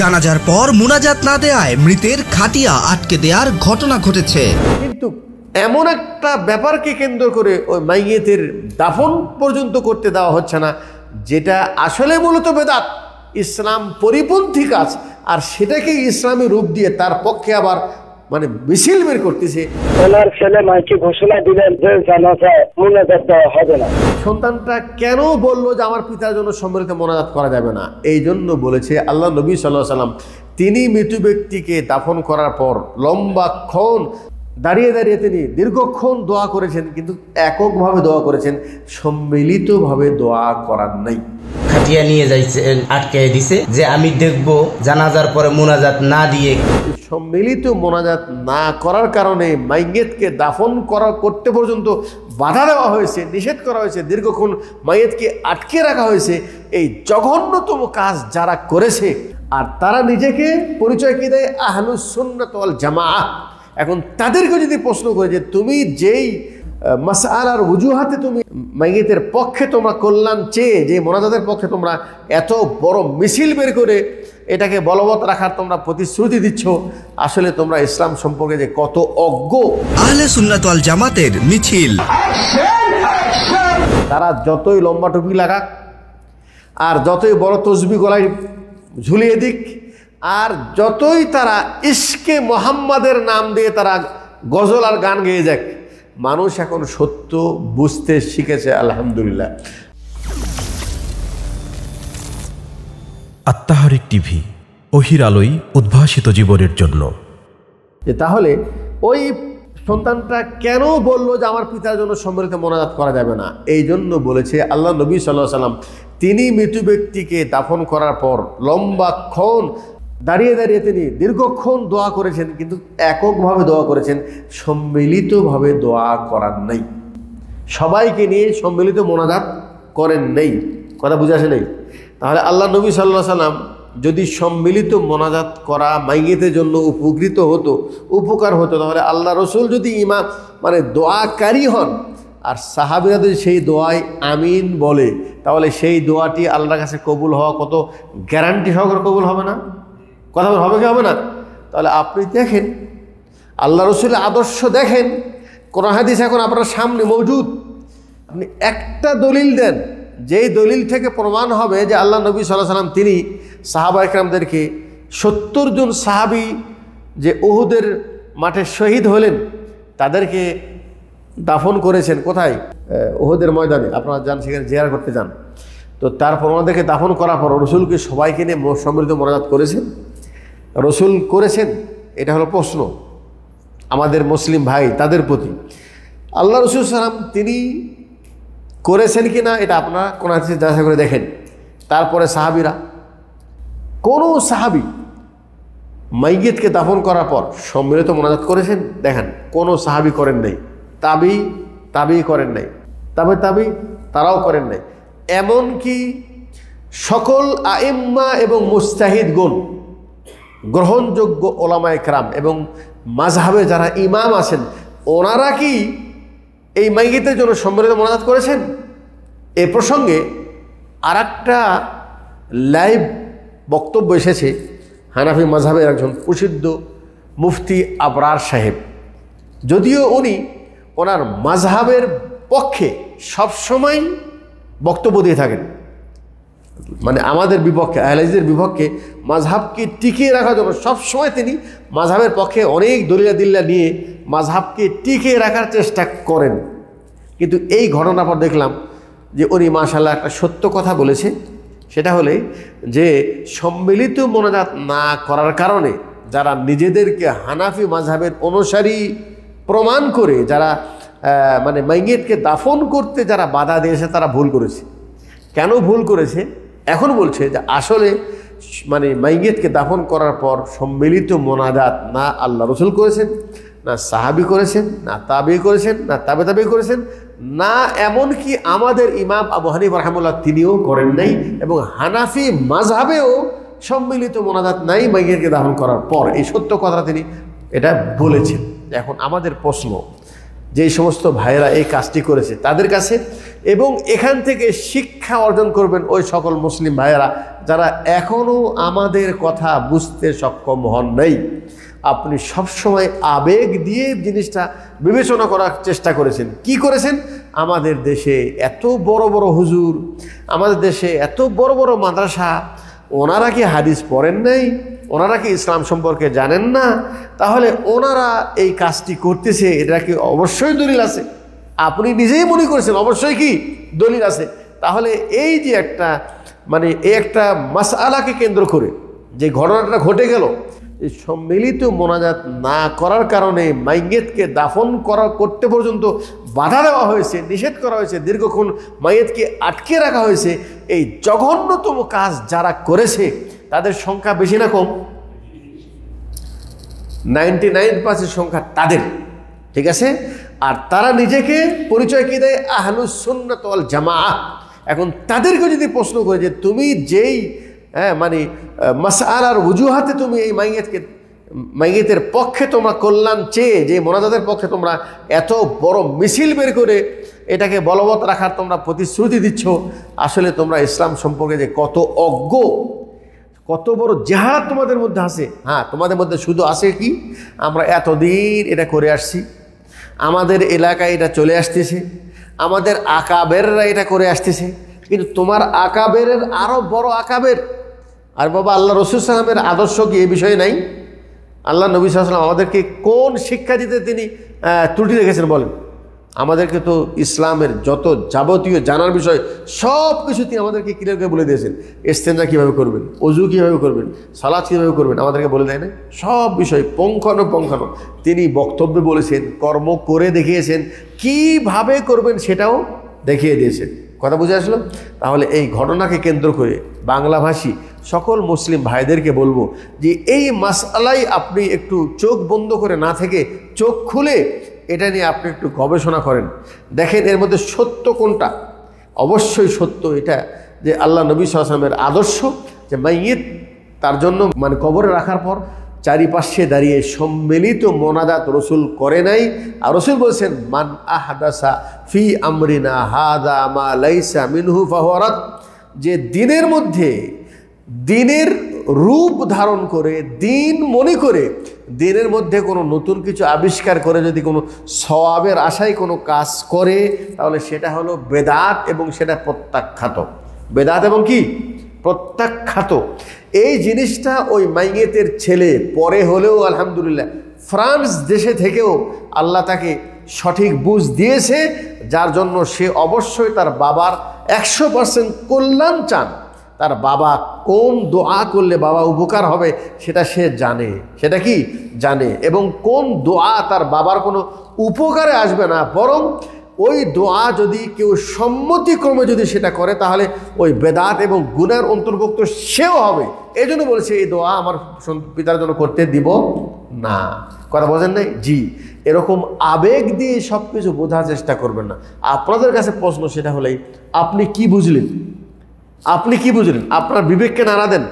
জানাজার পর মুনাজাত না দেয়ায় মৃতের খাটিয়া আটকে দেওয়ার ঘটনা ঘটেছে। কিন্তু এমন একটা ব্যাপারকে কেন্দ্র করে ওই মাইয়েতের দাফন পর্যন্ত করতে দেওয়া হচ্ছে না, যেটা আসলে মূলত বেদাত, ইসলাম পরিপন্থী কাজ। আর সেটাকে ইসলামী রূপ দিয়ে তার পক্ষে আবার মানে মিছিল বের করতেছে। ওনার ছেলে মাইকে ঘোষণা দিলেন যে জানাজা মুনাজাত দেওয়া হবে না। সন্তানটা কেন বলল যে আমার পিতার জন্য সম্মিলিত মোনাজাত করা যাবে না? এই জন্য বলেছে আল্লাহ নবী সাল্লাহ সাল্লাম তিনি মৃত্যু ব্যক্তিকে দাফন করার পর লম্বাক্ষণ দাঁড়িয়ে দাঁড়িয়ে তিনি দীর্ঘক্ষণ দোয়া করেছেন কিন্তু এককভাবে দোয়া করেছেন সম্মিলিতভাবে দোয়া করার নাই। খাটিয়া নিয়ে যাইছে আটকে দিছে যে আমি দেখব জানাজার পরে মোনাজাত না দিয়ে। সম্মিলিত মোনাজাত না করার কারণে মাইয়েতকে দাফন করা করতে পর্যন্ত বাধা দেওয়া হয়েছে, নিষেধ করা হয়েছে। দীর্ঘক্ষণ মাইয়েতকে আটকে রাখা হয়েছে। এই জঘন্যতম কাজ যারা করেছে, আর তারা নিজেকে পরিচয় কি দেয়? আহলুসুন্নাত জামা এখন তাদেরকে যদি প্রশ্ন করে যে তুমি যেই মাসাল আর উজুহাতে তুমি মাইয়েতের পক্ষে তোমরা কল্যাণ চেয়ে যে মোনাজাতের পক্ষে তোমরা এত বড় মিছিল বের করে এটাকে বলবৎ রাখার তোমরা প্রতিশ্রুতি দিচ্ছ আসলে তোমরা ইসলাম সম্পর্কে যে কত অজ্ঞ। আহলে সুন্নাতওয়াল জামাতের মিছিল। তারা যতই লম্বা টুপি লাগাক আর যতই বড় তসবি গলায় ঝুলিয়ে দিক আর যতই তারা ইস্কে মোহাম্মদের নাম দিয়ে তারা গজল আর গান গেয়ে যাক মানুষ এখন সত্য বুঝতে শিখেছে আলহামদুলিল্লাহ। আত্মাহারিক টিভি অহির আলোই উদ্ভাসিত জীবনের জন্য। যে তাহলে ওই সন্তানটা কেন বলল যে আমার পিতার জন্য সম্মিলিত মোনাজাত করা যাবে না? এই জন্য বলেছে আল্লাহ নবী সাল্লাহ সাল্লাম তিনি মৃত্যু ব্যক্তিকে দাফন করার পর লম্বাক্ষণ দাঁড়িয়ে দাঁড়িয়ে তিনি দীর্ঘক্ষণ দোয়া করেছেন, কিন্তু এককভাবে দোয়া করেছেন, সম্মিলিতভাবে দোয়া করার নেই। সবাইকে নিয়ে সম্মিলিত মোনাজাত করেন নেই। কথা বুঝে আসে নেই? তাহলে আল্লাহ নবী সাল্লাহ সাল্লাম যদি সম্মিলিত মোনাজাত করা মাইয়েতের জন্য উপকৃত হতো, উপকার হতো, তাহলে আল্লাহ রসুল যদি ইমা মানে দোয়াকারী হন, আর সাহাবিরা যদি সেই দোয়ায় আমিন বলে, তাহলে সেই দোয়াটি আল্লাহর কাছে কবুল হওয়া কত? গ্যারান্টি সহকারে কবুল হবে না? কথা হবে কি হবে না? তাহলে আপনি দেখেন আল্লাহ রসুলের আদর্শ দেখেন কোন হাদিস এখন আপনার সামনে মজুদ। আপনি একটা দলিল দেন যেই দলিল থেকে প্রমাণ হবে যে আল্লাহ নবী সাল্লাহ সাল্লাম তিনি সাহাবা একরামদেরকে সত্তর জন সাহাবি যে উহুদের মাঠে শহীদ হলেন তাদেরকে দাফন করেছেন কোথায়? আহ, উহুদের ময়দানে। আপনারা যান সেখানে জেয়ার করতে যান। তো তারপর ওনাদেরকে দাফন করার পর রসুলকে সবাইকে নিয়ে সম্মিলিত মনাজাত করেছেন। রসুল করেছেন, এটা হলো প্রশ্ন। আমাদের মুসলিম ভাই তাদের প্রতি। আল্লাহ রসুল সালাম তিনি করেছেন কি না, এটা আপনারা কোন যাচাই করে দেখেন। তারপরে সাহাবিরা, কোনো সাহাবি মাইয়েতকে দাফন করার পর সম্মিলিত মোনাজাত করেছেন? দেখেন, কোনো সাহাবি করেন নাই। তাবি তাবি করেন নাই। তবে, তাবি, তারাও করেন নাই। এমনকি সকল আইম্মা এবং মুস্তাহিদ গুণ গ্রহণযোগ্য ওলামায় ক্রাম এবং মাঝহাবে যারা ইমাম আছেন, ওনারা কি এই মাইগিতের জন্য সম্মিলিত মোনাজাত করেছেন? এ প্রসঙ্গে আর একটা লাইভ বক্তব্য এসেছে হানাফি মাঝহাবের একজন প্রসিদ্ধ মুফতি আবরার সাহেব। যদিও উনি ওনার মাঝহাবের পক্ষে সবসময় বক্তব্য দিয়ে থাকেন। মানে আমাদের বিপক্ষে আহলাইজদের বিপক্ষে মাঝহাবকে টিকিয়ে রাখার জন্য সবসময় তিনি মাঝহাবের পক্ষে অনেক দলিলা দিল্লা নিয়ে মাঝহাবকে টিকিয়ে রাখার চেষ্টা করেন। কিন্তু এই ঘটনার পর দেখলাম যে উনি মাশাল্লাহ একটা সত্য কথা বলেছে। সেটা হলে যে সম্মিলিত মনোজাত না করার কারণে যারা নিজেদেরকে হানাফি মাঝহাবের অনুসারী প্রমাণ করে, যারা মানে মাইয়েতকে দাফন করতে যারা বাধা দিয়েছে, তারা ভুল করেছে। কেন ভুল করেছে? এখন বলছে যে আসলে মানে মাইয়েতকে দাফন করার পর সম্মিলিত মোনাজাত না আল্লাহ রসুল করেছেন, না সাহাবি করেছেন, না তাবি করেছেন, না তাবে তাবি করেছেন, না এমনকি আমাদের ইমাম আবু হানিফ রহমুল্লাহ তিনিও করেন নাই এবং হানাফি মাঝহাবেও সম্মিলিত মোনাজাত নাই মাইয়েতকে দাফন করার পর। এই সত্য কথা তিনি এটা বলেছেন। এখন আমাদের প্রশ্ন যে সমস্ত ভাইয়েরা এই কাজটি করেছে তাদের কাছে এবং এখান থেকে শিক্ষা অর্জন করবেন ওই সকল মুসলিম ভাইয়েরা যারা এখনও আমাদের কথা বুঝতে সক্ষম হন নাই। আপনি সবসময় আবেগ দিয়ে জিনিসটা বিবেচনা করার চেষ্টা করেছেন। কি করেছেন? আমাদের দেশে এত বড় বড় হুজুর, আমাদের দেশে এত বড় বড় মাদ্রাসা, ওনারা কি হাদিস পড়েন নাই? ওনারা কি ইসলাম সম্পর্কে জানেন না? তাহলে ওনারা এই কাজটি করতেছে, এটা কি অবশ্যই দলিল আছে? আপনি নিজেই মনে করেছেন, অবশ্যই কি দলিল আছে? তাহলে এই যে একটা মানে এই একটা মাসআলাকে কেন্দ্র করে যে ঘটনাটা ঘটে গেল, এই সম্মিলিত মোনাজাত না করার কারণে মাইয়েতকে দাফন করা, করতে পর্যন্ত বাধা দেওয়া হয়েছে, নিষেধ করা হয়েছে, দীর্ঘক্ষণ মাইয়েতকে আটকে রাখা হয়েছে। এই জঘন্যতম কাজ যারা করেছে তাদের সংখ্যা বেশি না কম। নাইনটি নাইন পার্সেন্ট সংখ্যা তাদের, ঠিক আছে? আর তারা নিজেকে পরিচয় কি দেয়? আহলুসন্নত জামা এখন তাদেরকে যদি প্রশ্ন করে যে তুমি যেই হ্যাঁ মানে মাসাল আর উজুহাতে তুমি এই মাইয়েতকে, মাইয়েতের পক্ষে তোমরা কল্যাণ চেয়ে, যে মোনাজাতের পক্ষে তোমরা এত বড় মিছিল বের করে এটাকে বলবৎ রাখার তোমরা প্রতিশ্রুতি দিচ্ছ, আসলে তোমরা ইসলাম সম্পর্কে যে কত অজ্ঞ কত বড় জেহাদ তোমাদের মধ্যে আছে? হ্যাঁ তোমাদের মধ্যে শুধু আছে কি? আমরা এতদিন এটা করে আসছি। আমাদের এলাকায় এটা চলে আসতেছে। আমাদের আকাবেররা এটা করে আসতেছে। কিন্তু তোমার আকাবেরের আরও বড় আকাবের। আর বাবা, আল্লাহ রসুল সালামের আদর্শ কি এ বিষয়ে নাই? আল্লাহ নবী সাল্লাম আমাদেরকে কোন শিক্ষা দিতে তিনি ত্রুটি রেখেছেন বলেন। আমাদেরকে তো ইসলামের যত যাবতীয় জানার বিষয়, সব কিছু তিনি আমাদেরকে ক্লিয়ার করে বলে দিয়েছেন। এস্তেঞ্জা কীভাবে করবেন, অজু কীভাবে করবেন সালাদ কীভাবে করবেন, আমাদেরকে বলে দেয় না। সব বিষয় পঙ্খানো পঙ্খানো। তিনি বক্তব্যে বলেছেন, কর্ম করে দেখিয়েছেন, কীভাবে করবেন সেটাও দেখিয়ে দিয়েছেন। কথা বুঝে আসলো তাহলে এই ঘটনাকে কেন্দ্র করে বাংলাভাষী সকল মুসলিম ভাইদেরকে বলব যে, এই মাসালাই আপনি একটু চোখ বন্ধ করে না থেকে চোখ খুলে এটা নিয়ে আপনি একটু গবেষণা করেন। দেখেন এর মধ্যে সত্য কোনটা? অবশ্যই সত্য এটা যে আল্লাহ নবী সালামের আদর্শ যে মাইয়েত, তার জন্য মানে কবরে রাখার পর চারিপাশে দাঁড়িয়ে সম্মিলিত মোনাজাত রসুল করে নাই। আর রসুল বলছেন, মান আহাদাসা ফি আমরিনা হাদা মা লাইসা মিনহু ফাহরাত যে দিনের মধ্যে দিনের রূপ ধারণ করে, দিন মনে করে, দিনের মধ্যে কোনো নতুন কিছু আবিষ্কার করে, যদি কোনো সওয়াবের আশায় কোনো কাজ করে, তাহলে সেটা হলো বেদাত এবং সেটা প্রত্যাখ্যাত। বেদাত এবং কি? প্রত্যাখ্যাত। এই জিনিসটা ওই মাইয়েতের ছেলে, পরে হলেও আলহামদুলিল্লাহ, ফ্রান্স দেশে থেকেও আল্লাহ তাকে সঠিক বুঝ দিয়েছে, যার জন্য সে অবশ্যই তার বাবার একশো পার্সেন্ট কল্যাণ চান। তার বাবা কোন দোয়া করলে বাবা উপকার হবে সেটা সে জানে। সেটা কি? জানে। এবং কোন দোয়া তার বাবার কোনো উপকারে আসবে না, বরং ওই দোয়া যদি কেউ সম্মতিক্রমে যদি সেটা করে, তাহলে ওই বেদাত এবং গুণের অন্তর্ভুক্ত সেও হবে। এই জন্য বলেছে, এই দোয়া আমার পিতার জন্য করতে দিব না। কথা বোঝেন নাই? জি। এরকম আবেগ দিয়ে সব কিছু বোঝার চেষ্টা করবেন না। আপনাদের কাছে প্রশ্ন সেটা হলেই, আপনি কি বুঝলেন? আপনি কি বুঝলেন? আপনার বিবেককে নাড়া দেন।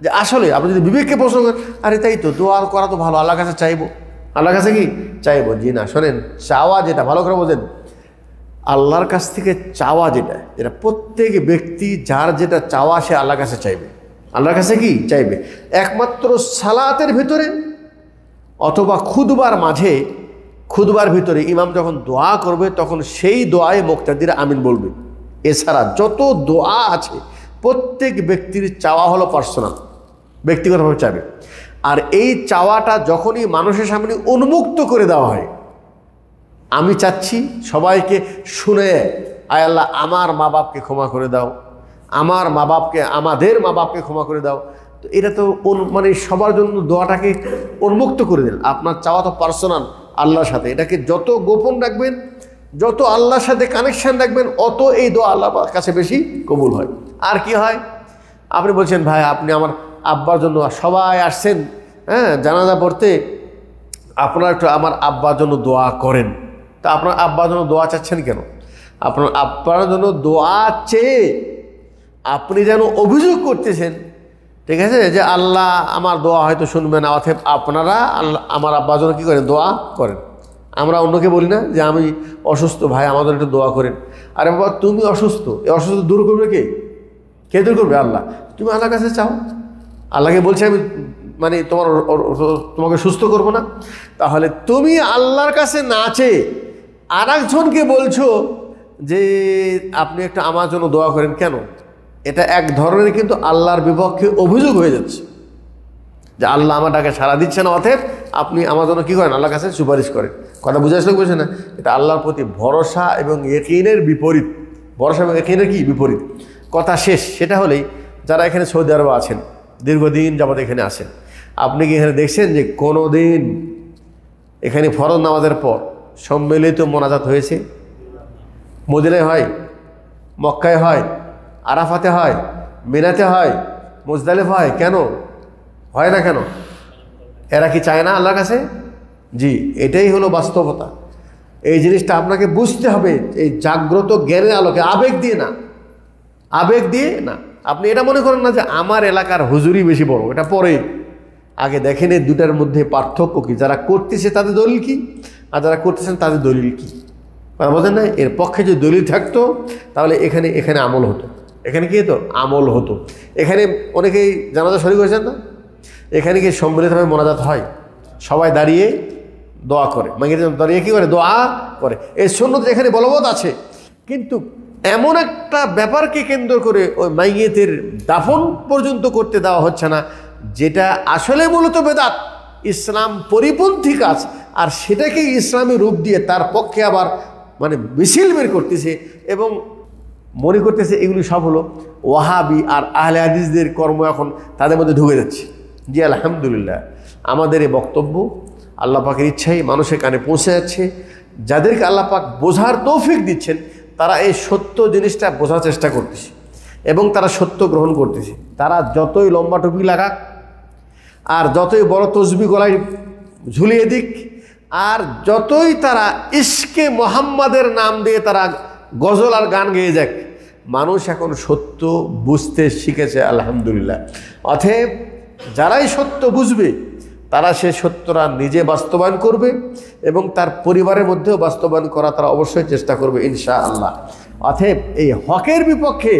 যে আসলে আপনি যদি বিবেককে প্রশ্ন করেন, আরে তাই তো, দোয়া করা তো ভালো আল্লাহ কাছে চাইব। আল্লাহর কাছে কি? চাইব। জি না, শোনেন, চাওয়া যেটা, ভালো করে বোঝেন। আল্লাহর কাছ থেকে চাওয়া যেটা যেটা প্রত্যেক ব্যক্তি যার যেটা চাওয়া, সে আল্লাহর কাছে চাইবে। আল্লাহর কাছে কি? চাইবে। একমাত্র সালাতের ভিতরে অথবা খুদবার মাঝে, খুদবার ভিতরে ইমাম যখন দোয়া করবে, তখন সেই দোয়ায় মোক্তাদিরা আমিন বলবে। এছাড়া যত দোয়া আছে, প্রত্যেক ব্যক্তির চাওয়া হলো পার্সোনাল ব্যক্তিগতভাবে চাবে আর এই চাওয়াটা যখনই মানুষের সামনে উন্মুক্ত করে দেওয়া হয়, আমি চাচ্ছি সবাইকে শুনে, আয় আল্লাহ, আমার মা বাপকে ক্ষমা করে দাও। আমার মা বাপকে আমাদের মা বাপকে ক্ষমা করে দাও। তো এটা তো মানে সবার জন্য দোয়াটাকে উন্মুক্ত করে দিন আপনার চাওয়া তো পার্সোনাল আল্লাহর সাথে। এটাকে যত গোপন রাখবেন যত আল্লাহর সাথে কানেকশান রাখবেন, অত এই দোয়া আল্লাহর কাছে বেশি কবুল হয়। আর কি হয়? আপনি বলছেন, ভাই, আপনি আমার আব্বার জন্য সবাই আসছেন হ্যাঁ জানাজা পড়তে। আপনারা একটু আমার আব্বার জন্য দোয়া করেন। তা আপনার আব্বার জন্য দোয়া চাচ্ছেন কেন? আপনার আব্বার জন্য দোয়া চেয়ে আপনি যেন অভিযোগ করতেছেন, ঠিক আছে, যে আল্লাহ আমার দোয়া হয়তো শুনবে না আপনারা আল্লাহ, আমার আব্বার জন্য কী করেন? দোয়া করেন। আমরা অন্যকে বলি না যে আমি অসুস্থ, ভাই আমাদের একটু দোয়া করেন। আরে বাবা, তুমি অসুস্থ। এ অসুস্থ দূর করবে কে? কে দূর করবে? আল্লাহ। তুমি আল্লাহর কাছে চাও? আল্লাহকে বলছে আমি মানে তোমার তোমাকে সুস্থ করব না। তাহলে তুমি আল্লাহর কাছে না চেয়ে আর একজনকে বলছো যে আপনি একটা আমার জন্য দোয়া করেন। কেন? এটা এক ধরনের কিন্তু আল্লাহর বিপক্ষে অভিযোগ হয়ে যাচ্ছে। যে আল্লাহ আমার ডাকে সাড়া দিচ্ছে না অতএব আপনি আমার জন্য কী করেন? আল্লাহর কাছে সুপারিশ করেন। কথা বুঝে আসলে বুঝছে না? এটা আল্লাহর প্রতি ভরসা এবং একিনের বিপরীত। ভরসা এবং একিনের কি? বিপরীত। কথা শেষ। সেটা হলেই যারা এখানে সৌদি আরবে আছেন, দীর্ঘদিন যাবত এখানে আসেন আপনি কি এখানে দেখছেন যে কোনো দিন এখানে ফরজ নামাজের পর সম্মিলিত মোনাজাত হয়েছে? মদিনায় হয়, মক্কায় হয়, আরাফাতে হয়, মিনাতে হয়, মুজদালিফ হয়। কেন? হয় না কেন? এরা কি চায় না আল্লাহর কাছে? জি, এটাই হলো বাস্তবতা। এই জিনিসটা আপনাকে বুঝতে হবে এই জাগ্রত জ্ঞানের আলোকে আবেগ দিয়ে না। আবেগ দিয়ে না। আপনি এটা মনে করেন না যে আমার এলাকার হুজুরি বেশি বড়, এটা পরে। আগে দেখেন এই দুটার মধ্যে পার্থক্য কী? যারা করতেছে তাদের দলিল কি? আর যারা করতেছেন তাদের দলিল কি? বোঝেন না? এর পক্ষে যদি দলিল থাকতো, তাহলে এখানে এখানে আমল হতো। এখানে কি হতো? আমল হতো। এখানে অনেকেই জানাজা শরীর হয়েছেন না? এখানে কি সম্মিলিতভাবে মোনাজাত হয়। সবাই দাঁড়িয়ে দোয়া করে। মাইকে দাঁড়িয়ে কী করে? দোয়া করে। এই সুন্নত এখানে বলবৎ আছে। কিন্তু এমন একটা ব্যাপারকে কেন্দ্র করে ওই মাইয়েতের দাফন পর্যন্ত করতে দেওয়া হচ্ছে না, যেটা আসলে মূলত বেদাত, ইসলাম পরিপন্থী কাজ। আর সেটাকে ইসলামী রূপ দিয়ে তার পক্ষে আবার মানে মিছিল বের করতেছে এবং মনে করতেছে এগুলি সব হলো ওয়াহাবি আর আহলে হাদিসদের কর্ম এখন তাদের মধ্যে ঢুকে যাচ্ছে। জি, আলহামদুলিল্লাহ। আমাদের এই বক্তব্য আল্লাহ পাকের ইচ্ছাই মানুষের কানে পৌঁছে যাচ্ছে। যাদেরকে আল্লাহ পাক বোঝার তৌফিক দিচ্ছেন, তারা এই সত্য জিনিসটা বোঝার চেষ্টা করতেছে এবং তারা সত্য গ্রহণ করতেছে। তারা যতই লম্বা টুপি লাগাক, আর যতই বড় তসবি গলায় ঝুলিয়ে দিক, আর যতই তারা ইস্কে মোহাম্মদের নাম দিয়ে তারা গজল আর গান গেয়ে যাক, মানুষ এখন সত্য বুঝতে শিখেছে, আলহামদুলিল্লাহ। অতএব যারাই সত্য বুঝবে, তারা সে সত্যরা নিজে বাস্তবায়ন করবে এবং তার পরিবারের মধ্যেও বাস্তবায়ন করা তারা অবশ্যই চেষ্টা করবে ইনশা আল্লাহ অতএব এই হকের বিপক্ষে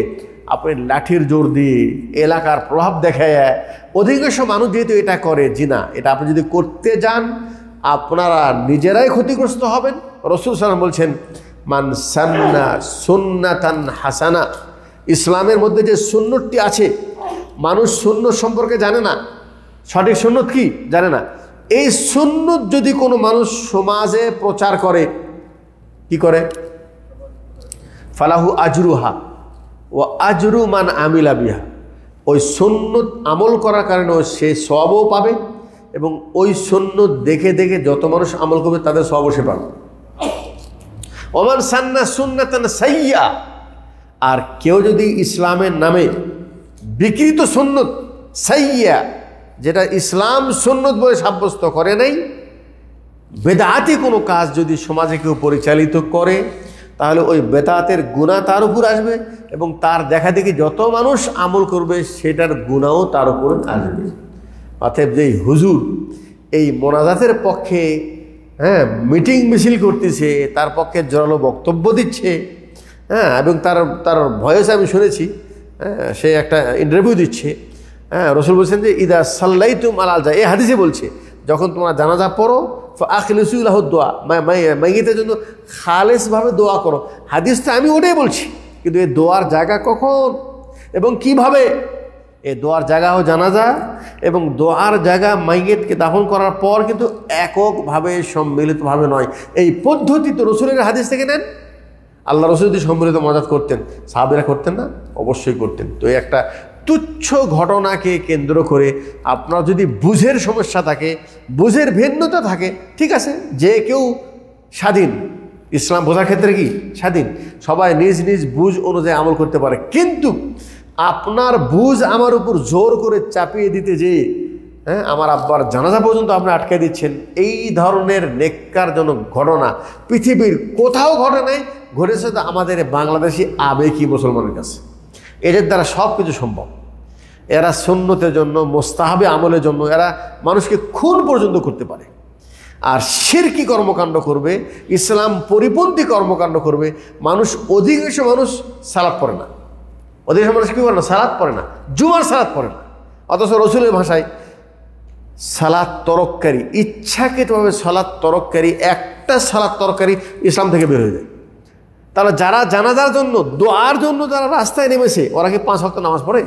আপনি লাঠির জোর দিয়ে এলাকার প্রভাব দেখায়, অধিকাংশ মানুষ যেহেতু এটা করে, জি না, এটা আপনি যদি করতে যান, আপনারা নিজেরাই ক্ষতিগ্রস্ত হবেন। রসুল সালাম বলছেন, মান সান্না সুন্নাতান হাসানা। ইসলামের মধ্যে যে সুন্নতটি আছে মানুষ সুন্নত সম্পর্কে জানে না। সঠিক সুন্নত কি? জানে না। এই সুন্নত যদি কোনো মানুষ সমাজে প্রচার করে, কি করে? ফালাহু আজরুহা ও আজরু মান আমিলা বিহা। ওই সন্ন্যত আমল করার কারণে ও সে সবও পাবে এবং ওই সন্ন্যত দেখে দেখে যত মানুষ আমল করবে, তাদের সবও সে পাবে। ওমান সান্না সুন্নাতান সাইয়া আর কেউ যদি ইসলামের নামে বিকৃত সন্ন্যত সাইয়া, যেটা ইসলাম সন্ন্যত বলে সাব্যস্ত করে নাই। বেদাতি কোনো কাজ যদি সমাজে কেউ পরিচালিত করে, তাহলে ওই বেদাতের গুণা তার উপর আসবে এবং তার দেখা দেখি যত মানুষ আমল করবে, সেটার গুণাও তার উপর আসবে। অতএব যেই হুজুর, এই মোনাজাতের পক্ষে হ্যাঁ মিটিং মিছিল করতেছে, তার পক্ষে জোরালো বক্তব্য দিচ্ছে হ্যাঁ এবং তার তার ভয়েস আমি শুনেছি সে একটা ইন্টারভিউ দিচ্ছে। হ্যাঁ রসুল বলছেন যে, ইদা সাল্লাই তুম আলাল যা এই হাদিসে বলছে, যখন তোমরা জানাজা পড়ো আখলিসুল্লাহ দোয়া মাইয়েতের জন্য খালেসভাবে দোয়া করো। হাদিসটা আমি ওটাই বলছি, কিন্তু এই দোয়ার জায়গা কখন এবং কীভাবে? এই দোয়ার জায়গাও জানা যায় এবং দোয়ার জায়গা মাইয়েতকে দাফন করার পর কিন্তু এককভাবে সম্মিলিতভাবে নয়। এই পদ্ধতি তো রসুলের হাদিস থেকে নেন। আল্লাহ রসুল যদি সম্মিলিত মজাদ করতেন, সাহাবিরা করতেন না? অবশ্যই করতেন। তো এই একটা তুচ্ছ ঘটনাকে কেন্দ্র করে আপনার যদি বুঝের সমস্যা থাকে, বুঝের ভিন্নতা থাকে, ঠিক আছে, যে কেউ স্বাধীন। ইসলাম বোঝার ক্ষেত্রে কি? স্বাধীন। সবাই নিজ নিজ বুঝ অনুযায়ী আমল করতে পারে। কিন্তু আপনার বুঝ আমার উপর জোর করে চাপিয়ে দিতে যে হ্যাঁ আমার আব্বার জানাজা পর্যন্ত আপনি আটকে দিচ্ছেন। এই ধরনের নেককারজনক ঘটনা পৃথিবীর কোথাও ঘটে নাই, ঘটেছে তো আমাদের বাংলাদেশি আবেগী মুসলমানের কাছে। এদের দ্বারা সব কিছু সম্ভব। এরা সুন্নতের জন্য, মোস্তাহাবে আমলের জন্য, এরা মানুষকে খুন পর্যন্ত করতে পারে। আর শিরকি কর্মকাণ্ড করবে, ইসলাম পরিপন্থী কর্মকাণ্ড করবে, মানুষ অধিকাংশ মানুষ সালাদ পড়ে না। অধিকাংশ মানুষ কী করে না? সালাদ পড়ে না। জুমার সালাদ পড়ে না। অথচ রসুলের ভাষায় সালাদ তরককারী, ইচ্ছাকৃতভাবে সালাদ তরককারী, একটা সালাদ তরকারি ইসলাম থেকে বের হয়ে যায়। তাহলে যারা জানাজার জন্য, দোয়ার জন্য যারা রাস্তায় নেমেছে, ওরা কি পাঁচ ভক্ত নামাজ পড়ে?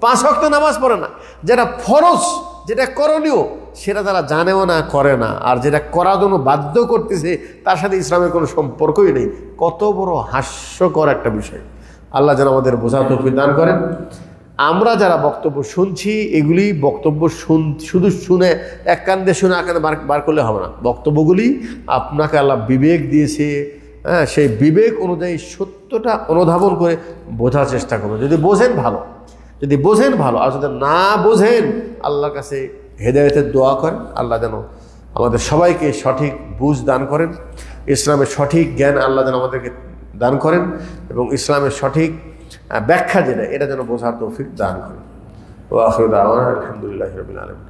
পাঁচ ভক্ত নামাজ পড়ে না। যেটা ফরজ, যেটা করণীয়, সেটা তারা জানেও না, করে না। আর যেটা করার জন্য বাধ্য করতেছে, তার সাথে ইসলামের কোনো সম্পর্কই নেই। কত বড় হাস্যকর একটা বিষয়। আল্লাহ যেন আমাদের বোঝা তৌফিক দান করেন। আমরা যারা বক্তব্য শুনছি, এগুলি বক্তব্য শুন, শুধু শুনে এক কান্দে শুনে আকানে বার বার করলে হবে না। বক্তব্যগুলি আপনাকে আল্লাহ বিবেক দিয়েছে হ্যাঁ সেই বিবেক অনুযায়ী সত্যটা অনুধাবন করে বোঝার চেষ্টা করবেন। যদি বোঝেন ভালো, যদি বোঝেন ভালো, আর যদি না বোঝেন, আল্লাহর কাছে হেদায়তের দোয়া করেন, আল্লাহ যেন আমাদের সবাইকে সঠিক বুঝ দান করেন। ইসলামের সঠিক জ্ঞান আল্লাহ যেন আমাদেরকে দান করেন এবং ইসলামের সঠিক ব্যাখ্যা যেটা এটা যেন বোঝার তৌফিক দান হয় ও আখরুদ আলহামদুলিল্লাহ রবিন আলম